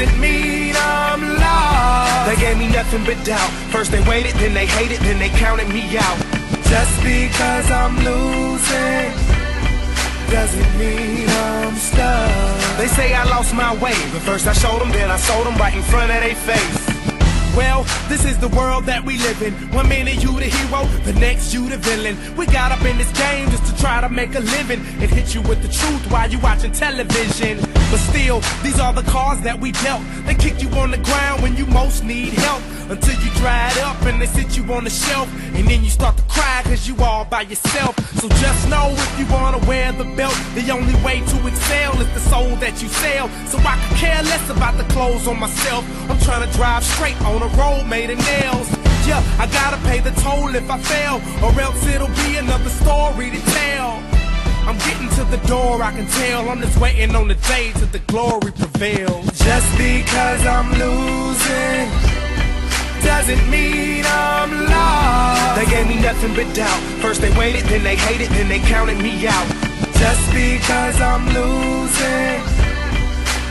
doesn't mean I'm lost. They gave me nothing but doubt. First they waited, then they hated, then they counted me out. Just because I'm losing doesn't mean I'm stuck. They say I lost my way, but first I showed them, then I sold them right in front of their face. Well, this is the world that we live in. One minute you the hero, the next you the villain. We got up in this game just to try to make a living and hit you with the truth while you watching television. But still, these are the cards that we dealt. They kick you on the ground when you most need help until you dried up and they sit you on the shelf and then you start to cry cause you all by yourself. So just know if you wanna wear the belt, the only way to excel is the soul that you sell. So I could care less about the clothes on myself. I'm trying to drive straight on a road made of nails. Yeah, I gotta pay the toll if I fail, or else it'll be another story to tell. I'm getting to the door, I can tell. I'm just waiting on the day till the glory prevails. Just because I'm losing doesn't mean I'm lost. They gave me nothing but doubt. First they waited, then they hated, then they counted me out. Just because I'm losing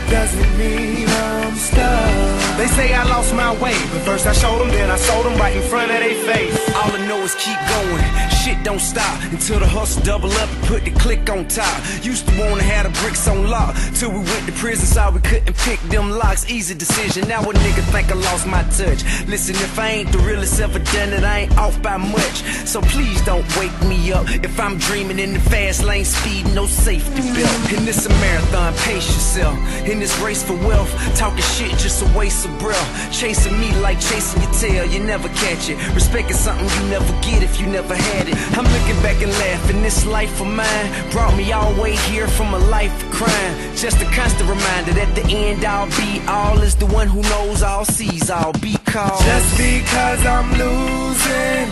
doesn't mean I'm stuck. They say I lost my way, but first I showed them, then I sold them right in front of their face. All I know is keep going. Shit don't stop until the hustle double up and put the click on top. Used to wanna have the bricks on lock till we went to prison, saw we couldn't pick them locks. Easy decision. Now a nigga think I lost my touch. Listen, if I ain't the realest ever done it, I ain't off by much. So please don't wake me up if I'm dreaming in the fast lane, speed, no safety belt. And this a marathon, pace yourself. In this race for wealth, talking shit just a waste of breath. Chasing me like chasing your tail, you never catch it. Respect is something you never get if you never had it. I'm looking back and laughing. This life of mine brought me all the way here from a life of crime. Just a constant reminder that the end I'll be all is the one who knows all, sees all. Because Just because I'm losing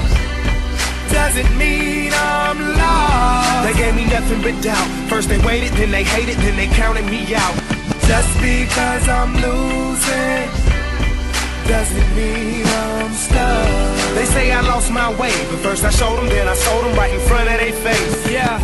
doesn't mean I'm lost. They gave me nothing but doubt. First they waited, then they hated, then they counted me out. Just because I'm losing doesn't mean I'm stuck. They say I lost my way, but first I showed them, then I sold them right in front of their face. Yeah,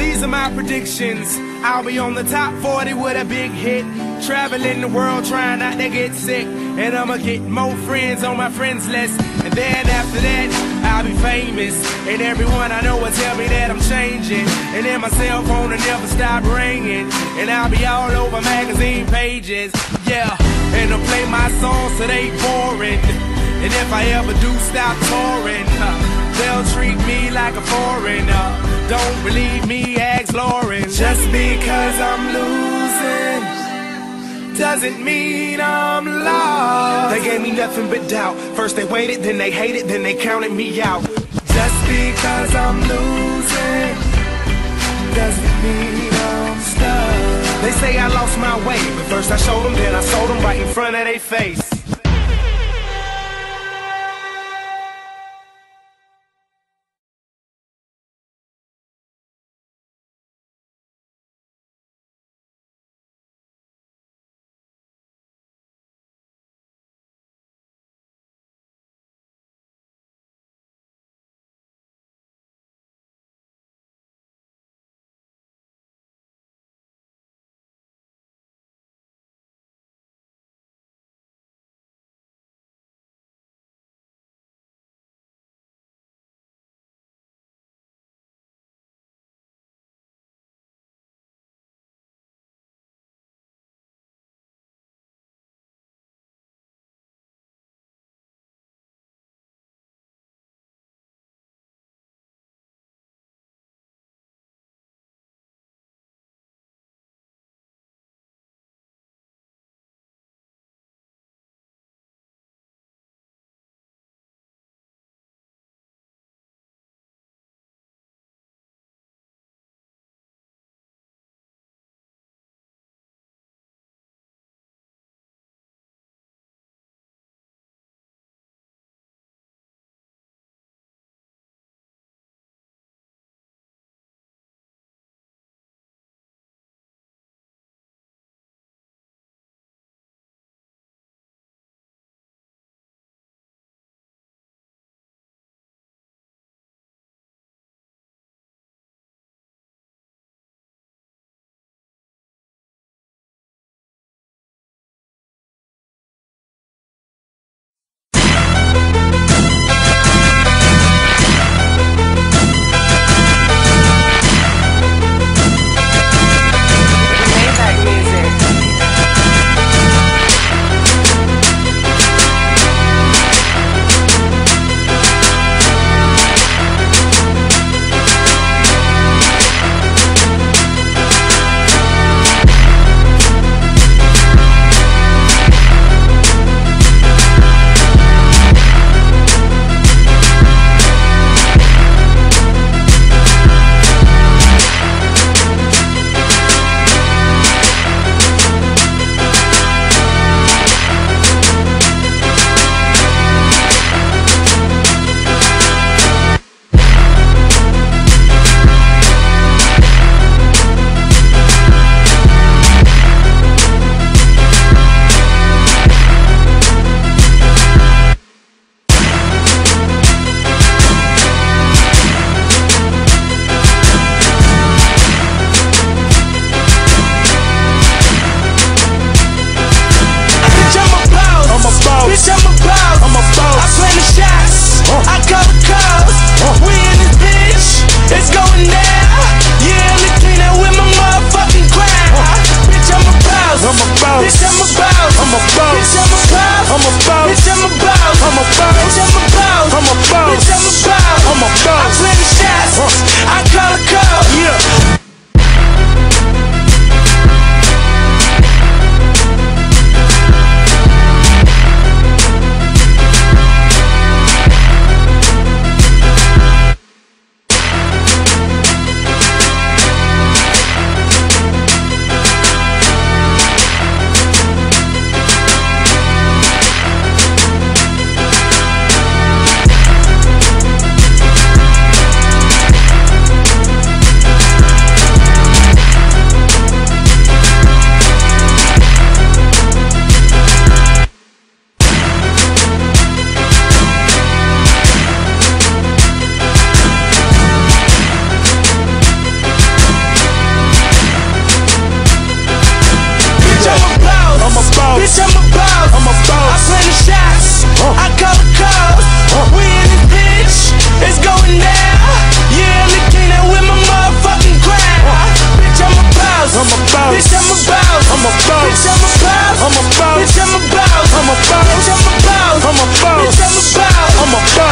these are my predictions. I'll be on the top 40 with a big hit. Traveling the world trying not to get sick. And I'ma get more friends on my friends list. And then after that, I'll be famous. And everyone I know will tell me that I'm changing. And then my cell phone will never stop ringing. And I'll be all over magazine pages. Yeah, and I'll play my songs so they boring. And if I ever do stop touring, uh, they'll treat me like a foreigner. Don't believe me, ask Lauryn. Just because I'm losing doesn't mean I'm lost. They gave me nothing but doubt. First they waited, then they hated, then they counted me out. Just because I'm losing doesn't mean I'm stuck. They say I lost my way, but first I showed them, then I sold them right in front of their face. I the calls. We in this bitch. It's going down. Yeah, I'm the cleaner with my motherfucking crown. Bitch, I'm a boss. I'm a boss. Bitch, I'm a boss. I'm a boss. Bitch, I'm a Bitch, I'm a boss. I'm a boss. I plan the shots. I call the cops. We in the ditch. It's going down. Yeah, I'm the king that with my motherfucking crown. Bitch, I'm a boss. I'm a boss. Bitch, I'm a boss. I'm a boss. Bitch, I'm a boss. I'm a boss. Bitch, I'm a boss. I'm a boss. Bitch, I'm a boss. I'm a boss. Bitch, I'm a boss. I'm a boss.